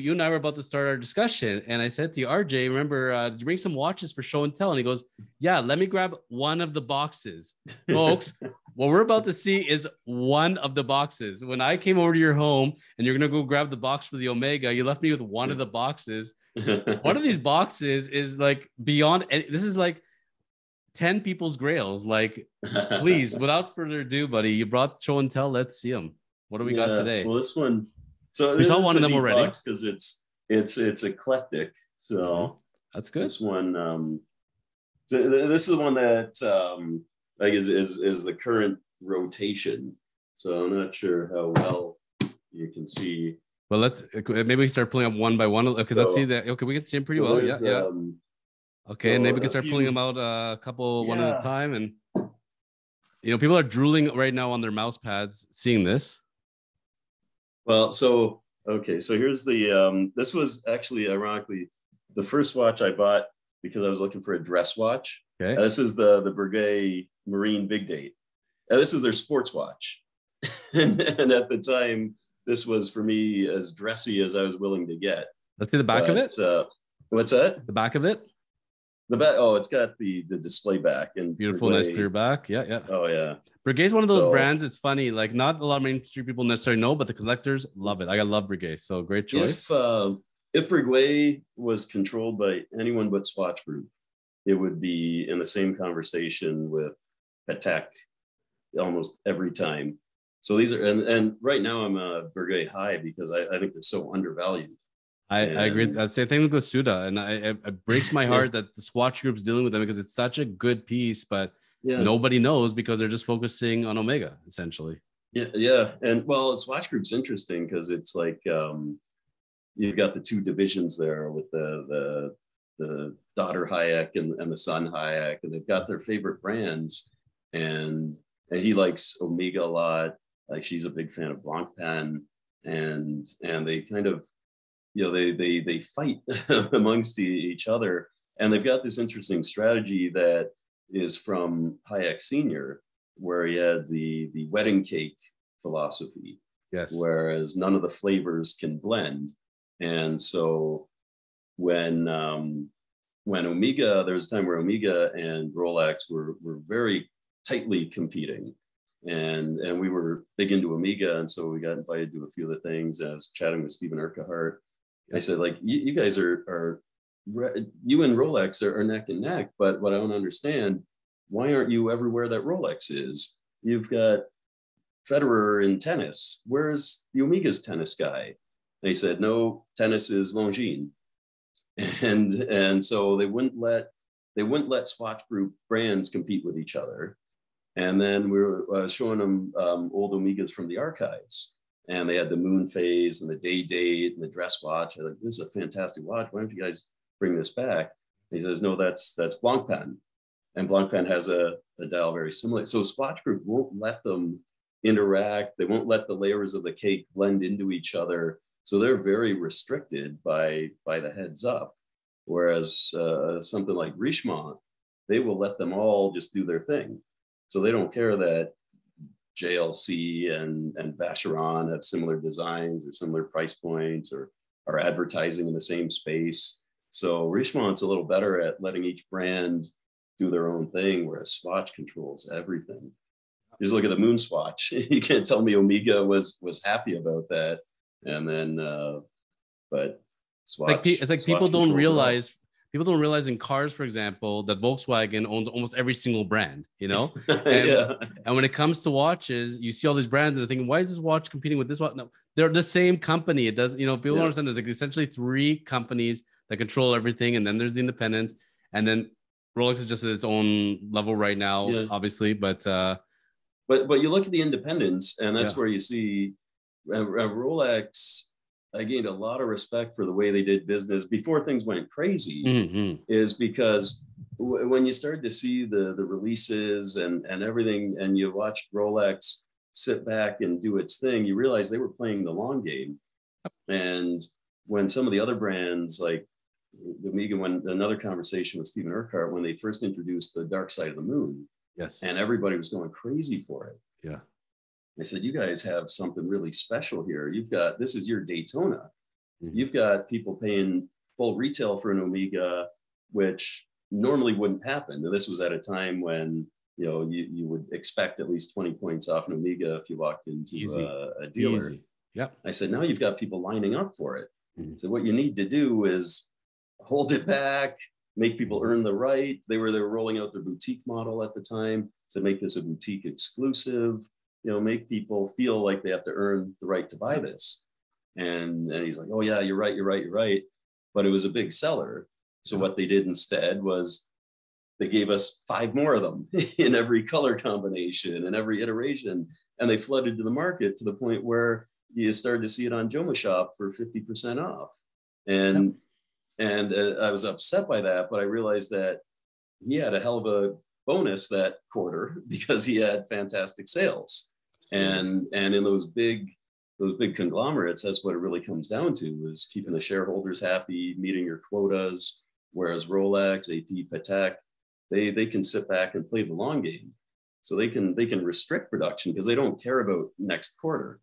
you and I were about to start our discussion, and I said to you, RJ, remember, uh, did you bring some watches for show and tell? And he goes, Yeah, let me grab one of the boxes. Folks, what we're about to see is one of the boxes. When I came over to your home and you're going to go grab the box for the Omega, you left me with one of the boxes. one of these boxes is like beyond, this is like 10 people's grails. Like, please, without further ado, buddy, you brought show and tell. Let's see them. What do we yeah, got today? Well, this one, so we saw one of them already because it's it's it's eclectic. So that's good. This one, um, so this is the one that um, like is is is the current rotation. So I'm not sure how well you can see. Well, let's maybe we start pulling up one by one. Okay, so, let's see that. Okay, we can see them pretty so well. Yeah, yeah. Um, okay, so and maybe we can start few, pulling them out uh, a couple yeah. one at a time. And you know, people are drooling right now on their mouse pads seeing this. Well, so okay, so here's the. Um, this was actually ironically the first watch I bought because I was looking for a dress watch. Okay. Uh, this is the the Breguet Marine Big Date. Uh, this is their sports watch, and, and, at the time, this was for me as dressy as I was willing to get. Let's see the back but, of it. Uh, what's that? The back of it. The back. Oh, it's got the the display back and beautiful, nice clear back. Yeah, yeah. Oh yeah. Breguet's one of those so, brands. It's funny, like not a lot of mainstream people necessarily know, but the collectors love it. Like I love Breguet, so great choice. If uh, if Breguet was controlled by anyone but Swatch Group, it would be in the same conversation with Patek almost every time. So these are and and right now I'm a Breguet high because I, I think they're so undervalued. I, I agree. That's the thing with the Suda, and I, it, it breaks my heart that the Swatch Group's dealing with them because it's such a good piece, but yeah. nobody knows because they're just focusing on Omega essentially. Yeah, yeah, and well, Swatch Group's interesting because it's like um, you've got the two divisions there with the the the daughter Hayek and, and the son Hayek, and they've got their favorite brands, and and he likes Omega a lot. Like she's a big fan of Blancpain, and and they kind of, you know, they they they fight amongst each other, and they've got this interesting strategy that is from Hayek Senior, where he had the the wedding cake philosophy. Yes. Whereas none of the flavors can blend, and so when um, when Omega, there was a time where Omega and Rolex were were very tightly competing, and and we were big into Omega, and so we got invited to a few of the things. I was chatting with Stephen Urquhart. I said, like, you, you guys are are you and Rolex are, are neck and neck, but what I don't understand, why aren't you everywhere that Rolex is? You've got Federer in tennis. Where's the Omega's tennis guy? They said, no, tennis is Longines. And, and so they wouldn't let, they wouldn't let Swatch Group brands compete with each other. And then we were uh, showing them um, old Omegas from the archives. And they had the moon phase and the day date and the dress watch. I like, this is a fantastic watch. Why don't you guys bring this back? And he says, no, that's that's Blancpain. And Blancpain has a, a dial very similar. So Swatch Group won't let them interact. They won't let the layers of the cake blend into each other. So they're very restricted by, by the heads up. Whereas uh, something like Richemont, they will let them all just do their thing. So they don't care that JLC and, and Vacheron have similar designs or similar price points or are advertising in the same space. So Richemont's a little better at letting each brand do their own thing, whereas Swatch controls everything. Just look at the Moon Swatch. you can't tell me Omega was was happy about that and then uh, but Swatch, it's like, it's like people don't realize people don't realize in cars, for example, that Volkswagen owns almost every single brand, you know? And, yeah. and when it comes to watches, you see all these brands and they're thinking, why is this watch competing with this watch? No, they're the same company. It doesn't, you know, people yeah. understand there's like essentially three companies that control everything. And then there's the independents. And then Rolex is just at its own level right now, yeah. obviously. But uh but but you look at the independents, and that's where you see Rolex, I gained a lot of respect for the way they did business before things went crazy, mm-hmm. is because w- when you started to see the the releases and and everything, and you watched Rolex sit back and do its thing, you realize they were playing the long game. And when some of the other brands like Omega, when another conversation with Stephen Urquhart when they first introduced the Dark Side of the Moon, yes, and everybody was going crazy for it. Yeah, I said, you guys have something really special here. You've got, this is your Daytona. Mm-hmm. You've got people paying full retail for an Omega, which normally wouldn't happen. Now, this was at a time when you know you, you would expect at least 20 points off an Omega if you walked into a, a, dealer. Easy. Yeah. I said, now you've got people lining up for it. Mm-hmm. So what you need to do is hold it back, make people earn the right. They were they were rolling out their boutique model at the time to make this a boutique exclusive. You know, make people feel like they have to earn the right to buy this. And and he's like, oh yeah, you're right, you're right, you're right. But it was a big seller. So what they did instead was they gave us five more of them in every color combination and every iteration. And they flooded to the market to the point where you started to see it on Joma Shop for 50% off. And yep. And uh, I was upset by that, but I realized that he had a hell of a bonus that quarter because he had fantastic sales. And and in those big those big conglomerates, that's what it really comes down to is keeping the shareholders happy, meeting your quotas. Whereas Rolex, AP, Patek, they they can sit back and play the long game. So they can they can restrict production because they don't care about next quarter.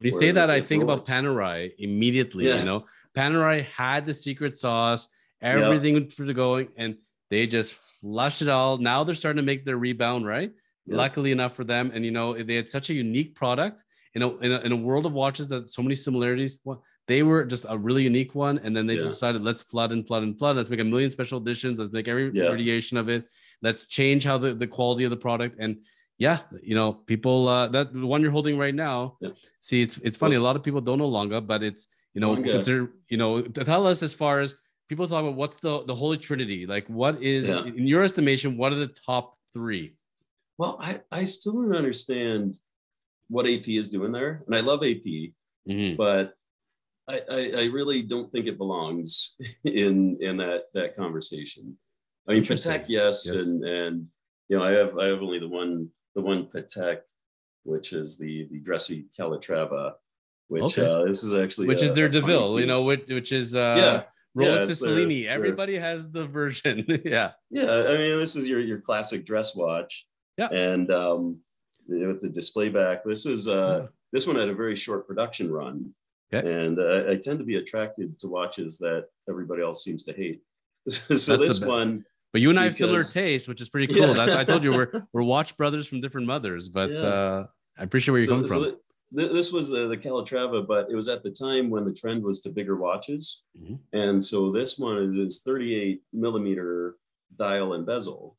When you say that, I think about Panerai immediately. Yeah. You know, Panerai had the secret sauce, everything yep. for the going, and they just flushed it all. Now they're starting to make their rebound, right? Yep. Luckily enough for them, and you know, they had such a unique product. You know, in a, in a world of watches that so many similarities, well, they were just a really unique one. And then they yeah. just decided, let's flood and flood and flood. Let's make a million special editions. Let's make every yeah. variation of it. Let's change how the, the quality of the product. And yeah, you know, people uh, that the one you're holding right now. Yeah. See, it's it's funny. A lot of people don't know Lange, but it's you know consider you know tell us as far as people talk about what's the the holy trinity like. What is yeah. in your estimation? What are the top three? Well, I I still don't understand what AP is doing there, and I love AP, mm-hmm. but I, I, I really don't think it belongs in in that that conversation. I mean, Patek, yes, yes, and and you know, I have I have only the one the one Patek, which is the the dressy Calatrava, which okay. uh, this is actually which a, is their Deville, you know, which which is uh, yeah. Rolex yeah, Cellini. Everybody their, has the version. yeah. Yeah. I mean, this is your your classic dress watch. Yeah. And um, with the display back, this is uh, yeah. this one had a very short production run. Okay. And uh, I tend to be attracted to watches that everybody else seems to hate. so That's this one but you and I have similar tastes, which is pretty cool. Yeah. I told you we're we're watch brothers from different mothers, but yeah. uh, I appreciate where you're so, coming so from. this was the, the Calatrava, but it was at the time when the trend was to bigger watches. Mm-hmm. And so this one is 38 millimeter dial and bezel.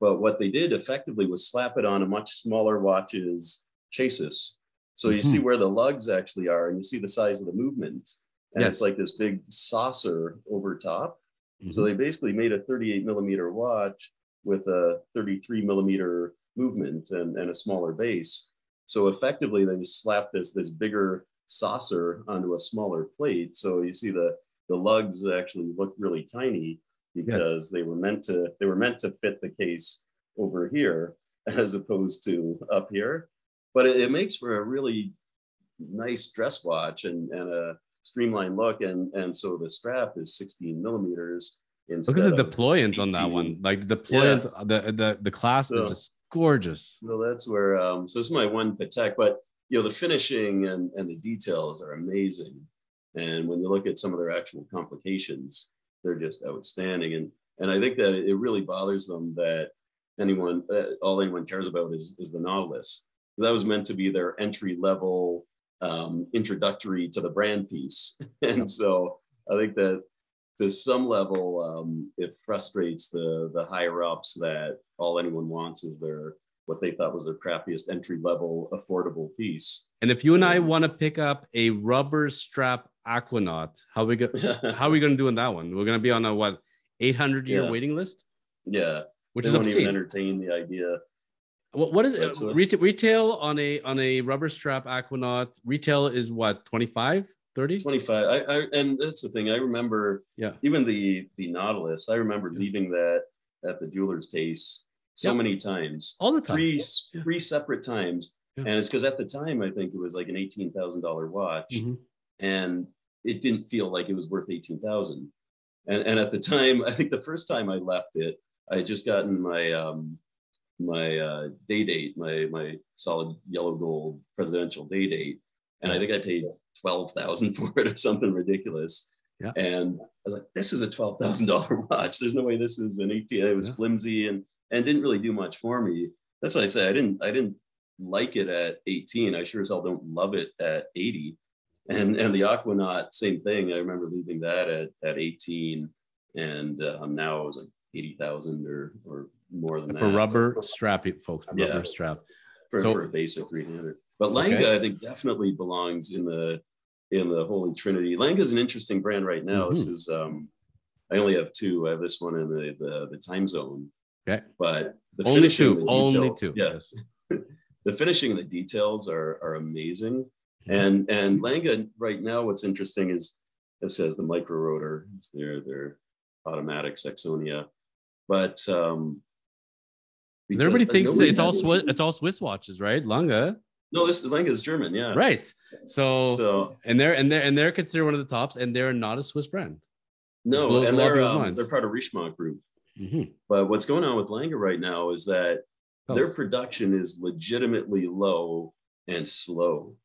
But what they did effectively was slap it on a much smaller watch's chassis. So you mm-hmm. see where the lugs actually are, and you see the size of the movement. And yes. it's like this big saucer over top. Mm-hmm. So they basically made a 38 millimeter watch with a 33 millimeter movement and, and a smaller base. So effectively, they just slapped this this bigger saucer onto a smaller plate. So you see the the lugs actually look really tiny because yes. they were meant to they were meant to fit the case over here as opposed to up here. But it, it makes for a really nice dress watch and, and a streamlined look. And, and so the strap is 16 millimeters. Look at the deployant on that one. Like the deployant, yeah. the, the, the clasp so, is just gorgeous. So that's where, um, so this is my one Patek, but you know, the finishing and, and the details are amazing. And when you look at some of their actual complications, they're just outstanding. And, and I think that it really bothers them that anyone, uh, all anyone cares about is, is the Nautilus. That was meant to be their entry level um, introductory to the brand piece. and so I think that to some level, um, it frustrates the the higher ups that all anyone wants is their what they thought was their crappiest entry level affordable piece. And if you and I want to pick up a rubber strap Aquanaut, how we go? how are we going to do in that one? We're going to be on a what 800 year yeah. waiting list. Yeah, which they is obscene. even entertain the idea what, what is it? Retail, retail on a on a rubber strap Aquanaut retail is what 25 30 25 I, I and that's the thing I remember yeah. even the the Nautilus I remember leaving that at the jeweler's case so many times. All the time. Three yeah. three separate times. Yeah. and it's because at the time I think it was like an eighteen thousand dollar watch mm-hmm. and it didn't feel like it was worth eighteen thousand. And and and at the time I think the first time I left it I had just gotten my um my uh, day date, my my solid yellow gold presidential day date, and I think I paid twelve thousand for it or something ridiculous. Yeah. And I was like, this is a twelve thousand dollar watch. There's no way this is an eighteen. It was Yeah. flimsy and and didn't really do much for me. That's why I say I didn't I didn't like it at 18. I sure as hell don't love it at 80. And and the Aquanaut, same thing. I remember leaving that at at 18, and um, now it was like 80,000 or or more than For that. rubber strap, folks. Rubber Yeah. strap. for, So- for a basic 300. But Lange, Okay. I think, definitely belongs in the in the Holy Trinity. Lange is an interesting brand right now. This Mm-hmm. is um, I only have two. I have this one in the the, the time zone. Okay. But the Only finishing, two. the Only detail- two. Yes. the finishing and the details are are amazing. Mm-hmm. And and Lange right now, what's interesting is it says the micro rotor. It's their their automatic Saxonia, but um, because Everybody thinks it's all Swiss, it's all Swiss watches, right? Lange. No, this Lange is German. Yeah. Right. So, So and they're and they're and they're considered one of the tops, and they're not a Swiss brand. no, and a lot of they're um, they're part of Richemont Group. Mhm. But what's going on with Lange right now is that their production is legitimately low and slow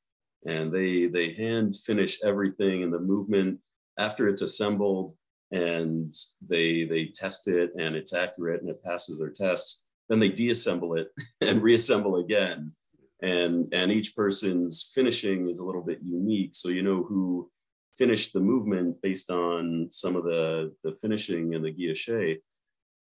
and they they hand finish everything and the movement after it's assembled and they they test it and it's accurate and it passes their tests then they deassemble it and reassemble again. And and each person's finishing is a little bit unique. So you know who finished the movement based on some of the the finishing and the guilloche.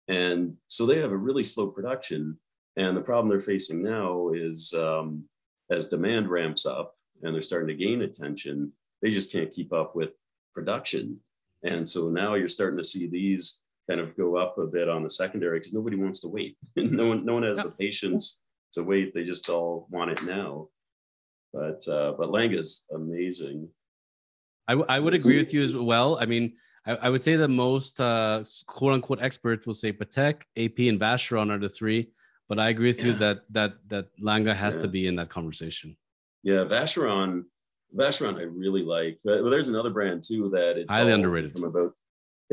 And so they have a really slow production. And the problem they're facing now is um, as demand ramps up and they're starting to gain attention, they just can't keep up with production. And so now you're starting to see these kind of go up a bit on the secondary because nobody wants to wait. no one, no one has Yeah. the patience to wait. They just all want it now. But uh, but Lange's amazing. I, w- I would agree with you as well. I mean, I, I would say that most uh, quote unquote experts will say Patek, AP, and Vacheron are the three. But I agree with you that that that Lange has to be in that conversation. Yeah, Vacheron, Vacheron, I really like. But, but there's another brand too that it's Highly all underrated. become About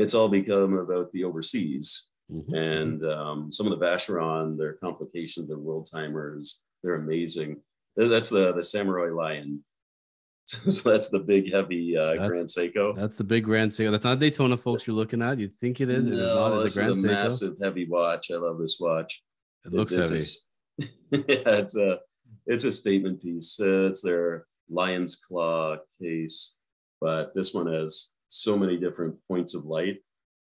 it's all become about the overseas, Mhm. and um, some of the Vacheron, their complications, their world timers, they're amazing. That's the the Samurai Lion. so that's the big, heavy uh, That's- Grand Seiko. That's the big Grand Seiko. That's not Daytona, folks. You're looking at. You think it is? It is not. No, It's a Grand is a Seiko. massive, heavy watch. I love this watch. It looks it's heavy. A, yeah, it's a it's a statement piece. Uh, it's their lion's claw case, but this one has so many different points of light,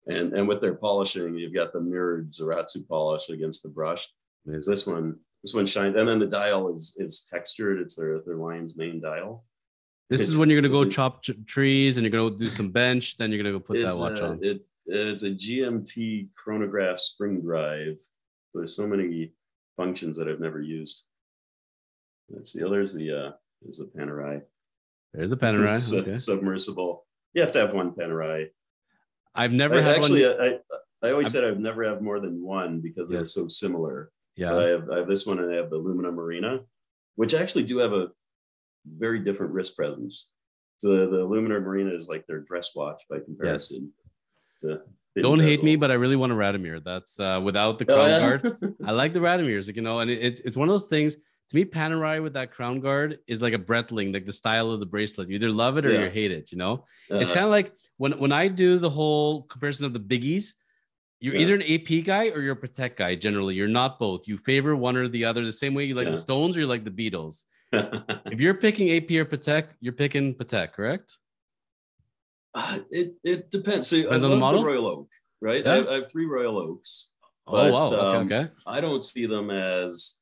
and and with their polishing, you've got the mirrored Zaratsu polish against the brush. Amazing. This one this one shines, and then the dial is is textured. It's their their lion's mane dial. This is when you're gonna go a- chop ch- trees and you're gonna do some bench. Then you're gonna go put that it's watch a, on. It, it's a GMT chronograph spring drive. There's so many functions that I've never used. Let's see. Oh, there's the uh, there's the Panerai. There's the Panerai. It's, uh, Okay. Submersible. You have to have one Panerai. I've never I, had actually, one. I, I always I'm- said I've never have more than one because they're so similar. Yeah. I have, I have this one and I have the Luminor Marina, which actually do have a very different wrist presence. The the Luminor Marina is like their dress watch by comparison. A Don't hate me, but I really want a Radiomir. That's uh, without the Oh, crown yeah? guard. I like the Radiomirs, you know, and it, it's it's one of those things. To me, Panerai with that crown guard is like a Breitling, like the style of the bracelet. You either love it or Yeah. you hate it. You know, it's Uh, kind of like when when I do the whole comparison of the biggies. You're Yeah. either an AP guy or you're a Patek guy. Generally, you're not both. You favor one or the other. The same way you like Yeah. the Stones or you like the Beatles. If you're picking AP or Patek, you're picking Patek, correct? Uh, it it depends. So Depends I on the model? Royal Oak, right? Yeah. I, have, I have three Royal Oaks. oh But, wow, okay, um, okay. I don't see them as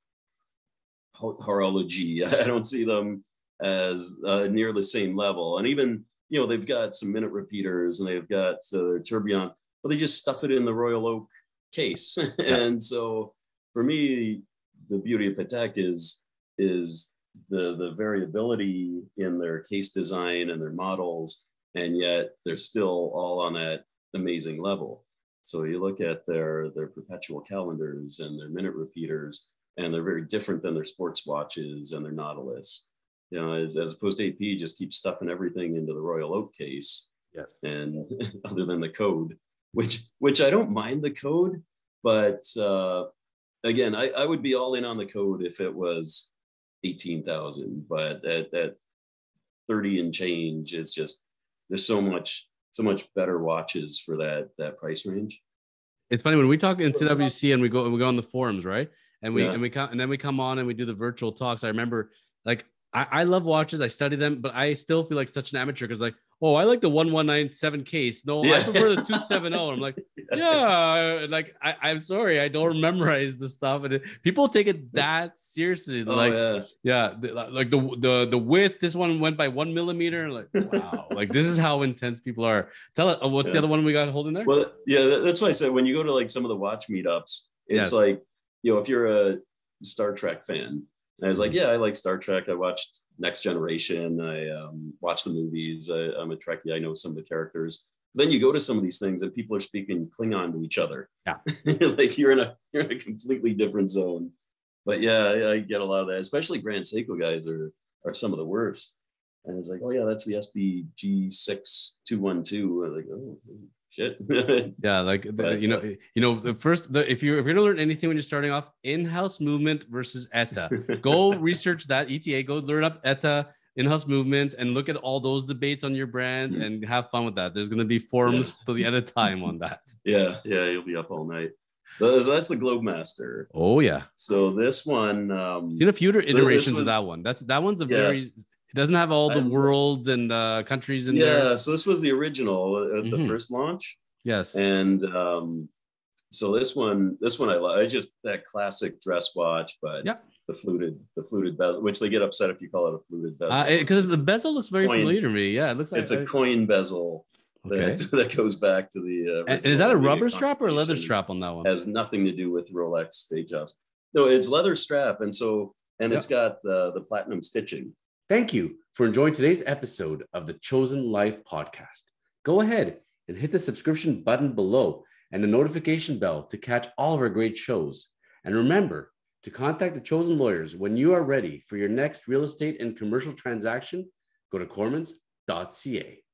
horology. I don't see them as uh, near the same level. And even you know they've got some minute repeaters and they've got uh, their tourbillon, but they just stuff it in the Royal Oak case. and so for me, the beauty of Patek is is the the variability in their case design and their models, and yet they're still all on that amazing level. So you look at their their perpetual calendars and their minute repeaters, and they're very different than their sports watches and their Nautilus. You know, as, as opposed to AP, just keep stuffing everything into the Royal Oak case, Yes. and other than the code, which which I don't mind the code, but uh, again, I, I would be all in on the code if it was eighteen thousand. But at, at 30 and change. It's just there's so much so much better watches for that that price range. It's funny when we talk in CWC and we go and we go on the forums, right? And we Yeah. and we come and then we come on and we do the virtual talks. I remember like I, I love watches, I study them, but I still feel like such an amateur because like, oh, I like the 1197 case. No, I prefer the 270. I'm like, yeah, like I, I'm sorry, I don't memorize the stuff. And it, people take it that seriously. Oh, like, yeah. yeah, the, like the the the width. This one went by one millimeter. Like, wow, like this is how intense people are. Tell it. Oh, what's the other one we got holding there? Well, yeah, that's why I said when you go to like some of the watch meetups, Yes. it's like, you know, if you're a Star Trek fan, I was like, Mm-hmm. yeah, I like Star Trek. I watched Next Generation. I um, watched the movies. I, I'm a Trekkie. I know some of the characters. Then you go to some of these things and people are speaking Klingon to each other. Yeah. like you're in a you're in a completely different zone. But yeah, I, I get a lot of that. Especially Grand Seiko guys are are some of the worst. And it's like, oh yeah, that's the SBG six two one two. Like, oh shit. Yeah, like But, you know, uh, you know, the first the, if you're if you're gonna learn anything when you're starting off, in-house movement versus ETA. Go research that ETA. Go learn up ETA in-house movement and look at all those debates on your brands Mm. and have fun with that. There's gonna be forums till the end of time on that. yeah, yeah, you'll be up all night. So so that's the Globemaster. Oh yeah, So this one, um, seen a few iterations of was- that one. That's that one's a very. It doesn't have all the worlds and uh, countries in yeah. there. So this was the original at the Mhm. first launch, Yes. and um, so this one, this one I love. I just that classic dress watch, but Yeah. the fluted, the fluted bezel, which they get upset if you call it a fluted bezel. Because the bezel looks very Coin. familiar to me. Yeah, it looks like it's a coin bezel okay. that, that goes back to the. Uh, And, is that a rubber strap or a leather strap on that one? has nothing to do with Rolex Datejust. No, it's leather strap, and so and it's got the the platinum stitching. Thank you for enjoying today's episode of the Chosen Life podcast. Go ahead and hit the subscription button below and the notification bell to catch all of our great shows. And remember to contact the Chosen Lawyers when you are ready for your next real estate and commercial transaction. Go to kormans.ca.